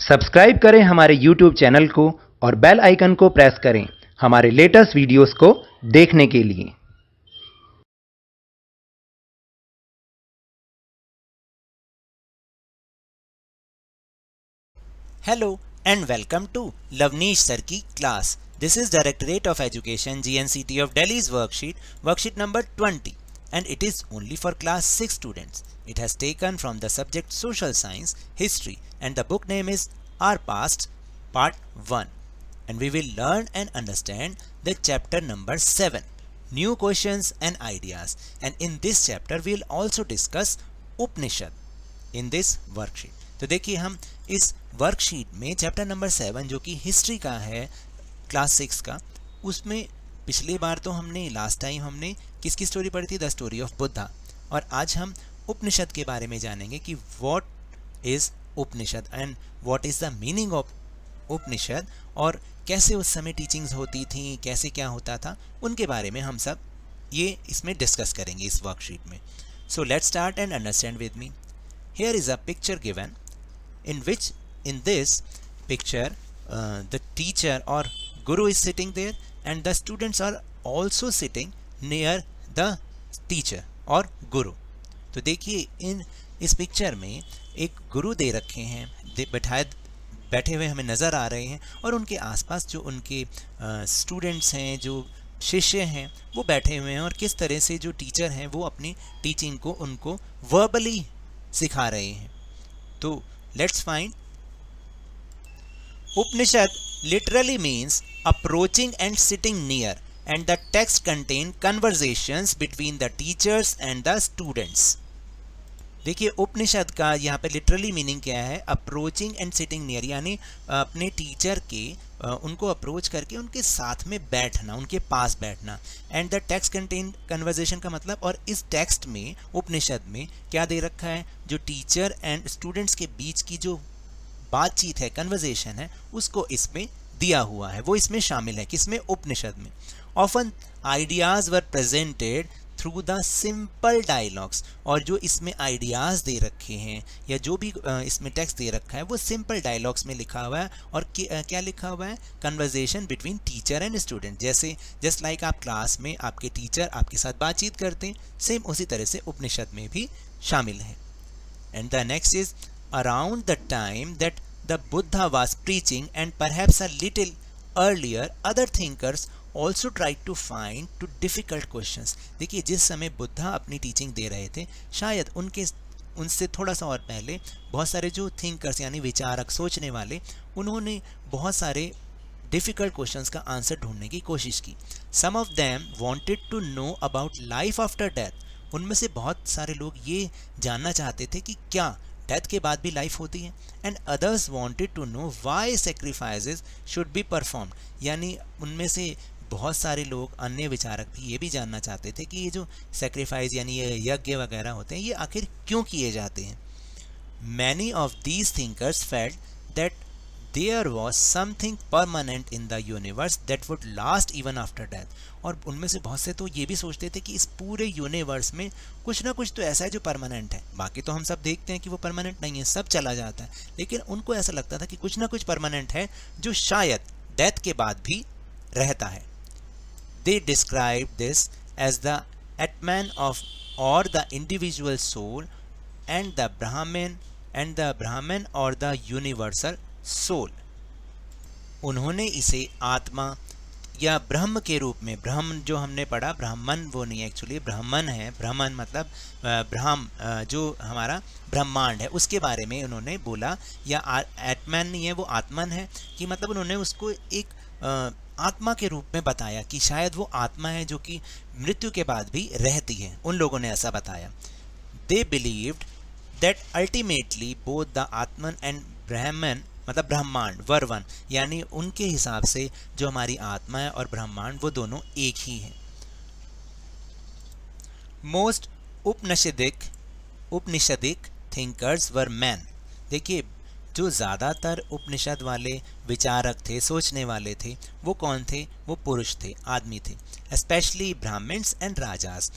Subscribe करें हमारे YouTube channel को और बेल आइकन को प्रेस करें हमारे लेटेस्ट वीडियोस को देखने के लिए। Hello and welcome to Lovneesh sir की class this is directorate of education GNCT of Delhi's worksheet worksheet number 20 and it is only for class six students It has taken from the subject Social Science, History and the book name is Our Past Part 1 and we will learn and understand the chapter number 7 New Questions and Ideas and in this chapter we will also discuss Upanishad in this worksheet. तो देखिए हम इस worksheet में chapter number seven जो कि history का है class six का उसमें पिछली बार तो हमने लास्ट टाइम हमने किसकी स्टोरी पढ़ी थी द स्टोरी ऑफ़ बुद्धा और आज हम उपनिषद के बारे में जानेंगे कि what is Upanishad and what is the meaning of Upanishad और कैसे उस समय टीचिंग्स होती थी कैसे क्या होता था उनके बारे में हम सब ये इसमें डिस्कस करेंगे इस वर्कशीट में। So let start and understand with me is a picture given in which in this picture uh, the teacher or guru is sitting there and the students are also sitting near the teacher और गुरु तो देखिए, इन, इस picture में एक गुरु दे रखे हैं बैठाए, बैठे हुए हमें नज़र आ रहे हैं और उनके आसपास जो उनके स्टूडेंट्स हैं, जो शिष्य हैं, वो बैठे हुए हैं और किस तरह से जो टीचर हैं, वो अपनी टीचिंग को उनको वर्बली सिखा रहे हैं। तो let's find Upanishad literally means approaching and sitting near and the text contain conversations between the teachers and the students देखिए, उपनिषद का यहाँ पे लिटरली मीनिंग क्या है? अप्रोचिंग एंड सिटिंग नियर यानी अपने टीचर के उनको अप्रोच करके उनके साथ में बैठना, उनके पास बैठना। And the text contain conversation का मतलब और इस टेक्स्ट में, उपनिषद में क्या दे रखा है? जो टीचर एंड स्टूडेंट्स के बीच की जो बातचीत है कन्वर्जेशन है, उसको इसमें दिया हुआ है। वो इसमें शामिल है, किसमें? उपनिषद में। Often ideas were presented through the simple dialogues और जो इसमें आइडियाज़ दे रखे हैं या जो भी इसमें टेक्स्ट दे रखा है, वो सिंपल डायलॉग्स में लिखा हुआ है और क्या लिखा हुआ है? Conversation between teacher and student जैसे जस्ट लाइक like आप क्लास में आपके टीचर आपके साथ बातचीत करते हैं सेम उसी तरह से उपनिषद में भी शामिल है। And the next is around the time that the Buddha was preaching and perhaps a little earlier other thinkers also try to find to difficult question देखिए, जिस समय बुद्धा अपनी टीचिंग दे रहे थे, शायद उनके, उनसे थोड़ा सा और पहले बहुत सारे जो थिंकर्स यानी विचारक, सोचने वाले, उन्होंने बहुत सारे डिफ़िकल्ट क्वेश्चंस का आंसर ढूँढने की कोशिश की। Some of them wanted to know about life after death उनमें से बहुत सारे लोग ये जानना चाहते थे कि क्या डेथ के बाद भी लाइफ होती है। And others wanted to know why sacrifices should be perform यानी उनमें से बहुत सारे लोग अन्य विचारक भी ये भी जानना चाहते थे कि ये जो सेक्रीफाइस यानी ये यज्ञ वगैरह होते हैं, ये आखिर क्यों किए जाते हैं? Many of these thinkers felt that there was something permanent in the universe that would last even after death और उनमें से बहुत से तो ये भी सोचते थे कि इस पूरे यूनिवर्स में कुछ ना कुछ तो ऐसा है जो परमानेंट है। बाकी तो हम सब देखते हैं कि वो परमानेंट नहीं है, सब चला जाता है। लेकिन उनको ऐसा लगता था कि कुछ ना कुछ परमानेंट है जो शायद डेथ के बाद भी रहता है। They describe this as the Atman of, or the individual soul, and the Brahman and the Brahman or the universal soul. उन्होंने इसे आत्मा या ब्रह्म के रूप में, ब्रह्म जो हमने पढ़ा ब्राह्मण वो नहीं एक्चुअली ब्राह्मण है ब्राह्मण मतलब ब्रह्म जो हमारा ब्रह्मांड है, उसके बारे में उन्होंने बोला, या आत्मन नहीं है, वो आत्मन है, कि मतलब उन्होंने उसको एक आत्मा के रूप में बताया कि शायद वो आत्मा है जो कि मृत्यु के बाद भी रहती है। उन लोगों ने ऐसा बताया। They believed that ultimately both the atman and brahman मतलब ब्रह्मांड वर वन यानी उनके हिसाब से जो हमारी आत्मा है और ब्रह्मांड, वो दोनों एक ही हैं। Most Upanishadic Upanishadic thinkers were men देखिए जो ज़्यादातर उपनिषद वाले विचारक थे, सोचने वाले थे, वो कौन थे? वो पुरुष थे, आदमी थे। Especially Brahmans and rajas.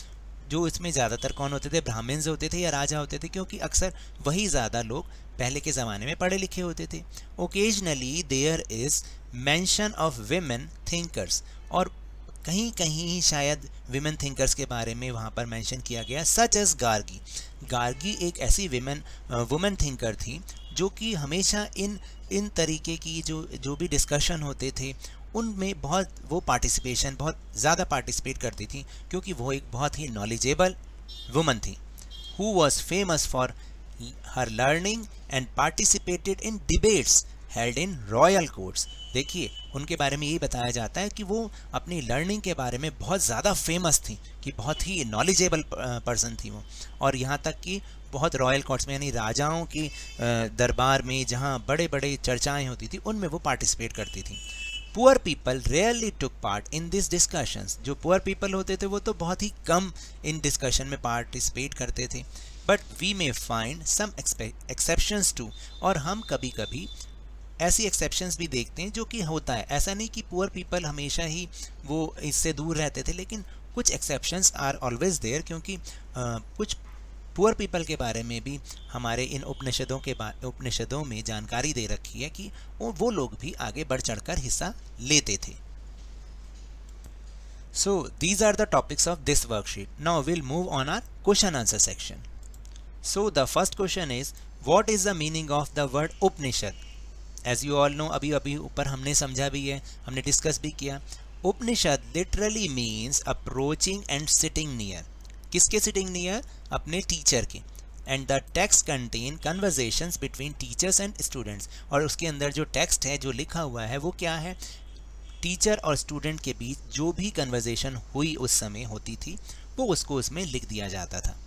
जो इसमें ज़्यादातर कौन होते थे? ब्राह्मण्स होते थे या राजा होते थे, क्योंकि अक्सर वही ज़्यादा लोग पहले के ज़माने में पढ़े लिखे होते थे। Occasionally there is mention of women thinkers और कहीं कहीं ही शायद विमेन थिंकर्स के बारे में वहाँ पर मेंशन किया गया सच एज गार्गी। गार्गी एक ऐसी विमेन वुमेन थिंकर थी जो कि हमेशा इन इन तरीके की जो जो भी डिस्कशन होते थे, उनमें बहुत वो पार्टिसिपेशन बहुत ज़्यादा पार्टिसिपेट करती थी, क्योंकि वो एक बहुत ही नॉलेजेबल वुमन थी who was famous for her learning and participated in debates held in royal courts देखिए, उनके बारे में यही बताया जाता है कि वो अपनी लर्निंग के बारे में बहुत ज़्यादा फ़ेमस थी, कि बहुत ही नॉलेजेबल पर्सन थी वो। और यहाँ तक कि बहुत रॉयल कोर्ट्स में यानी राजाओं की दरबार में जहाँ बड़े बड़े चर्चाएँ होती थी उनमें वो पार्टिसिपेट करती थी। Poor people rarely took part in this discussions जो पुअर पीपल होते थे वो तो बहुत ही कम इन डिस्कशन में पार्टिसिपेट करते थे। But we may find some exceptions to और हम कभी कभी ऐसी एक्सेप्शंस भी देखते हैं जो कि होता है। ऐसा नहीं कि पुअर पीपल हमेशा ही वो इससे दूर रहते थे लेकिन कुछ एक्सेप्शंस आर ऑलवेज देयर क्योंकि आ, कुछ पुअर पीपल के बारे में भी हमारे इन उपनिषदों के उपनिषदों में जानकारी दे रखी है कि वो लोग भी आगे बढ़ चढ़कर हिस्सा लेते थे। So these are the topics of this worksheet now will move on our question answer section so the first question is what is the meaning of the word Upanishad as you all know अभी अभी ऊपर हमने समझा भी है, हमने discuss भी किया। Upanishad literally means approaching and sitting near किसके सिटिंग नियर अपने टीचर के. And the text contain conversation between teachers and students और उसके अंदर जो टेक्स्ट है, जो लिखा हुआ है, वो क्या है? टीचर और स्टूडेंट के बीच जो भी कन्वर्जेशन हुई उस समय होती थी, वो उसको उसमें लिख दिया जाता था.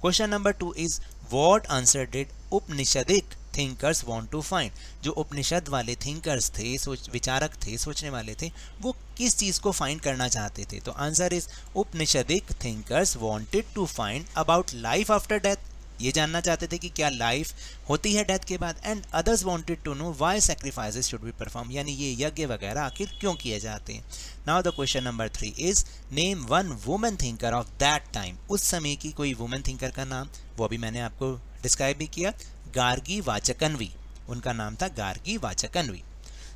Question number two is what answer did Upanishadic thinkers want to find जो उपनिषद वाले थिंकर्स थे, सोच, विचारक थे, सोचने वाले थे, वो किस चीज़ को फाइंड करना चाहते थे? तो answer is Upanishadic thinkers wanted to find about life after death ये जानना चाहते थे कि क्या लाइफ होती है डेथ के बाद? And others wanted to know why sacrifices should be perform यानी ये यज्ञ वगैरह आखिर क्यों किए जाते हैं? Now the question number three is name one women thinker of that time उस समय की कोई वुमेन थिंकर का नाम, वो अभी मैंने आपको डिस्क्राइब भी किया। गार्गी वाचकनवी। उनका नाम था Gargi Vachaknavi.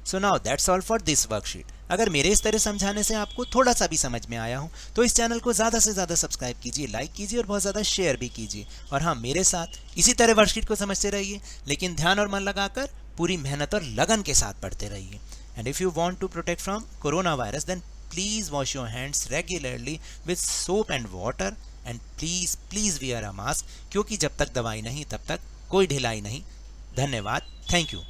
So now that's all for this worksheet अगर मेरे इस तरह समझाने से आपको थोड़ा सा भी समझ में आया हो तो इस चैनल को ज़्यादा से ज़्यादा सब्सक्राइब कीजिए लाइक कीजिए और बहुत ज़्यादा शेयर भी कीजिए। और हाँ मेरे साथ इसी तरह वर्कशीट को समझते रहिए, लेकिन ध्यान और मन लगाकर पूरी मेहनत और लगन के साथ पढ़ते रहिए। And if you want to protect from corona virus then please wash your hands regularly with soap and water and please please wear a mask क्योंकि जब तक दवाई नहीं, तब तक कोई ढिलाई नहीं। धन्यवाद। Thank you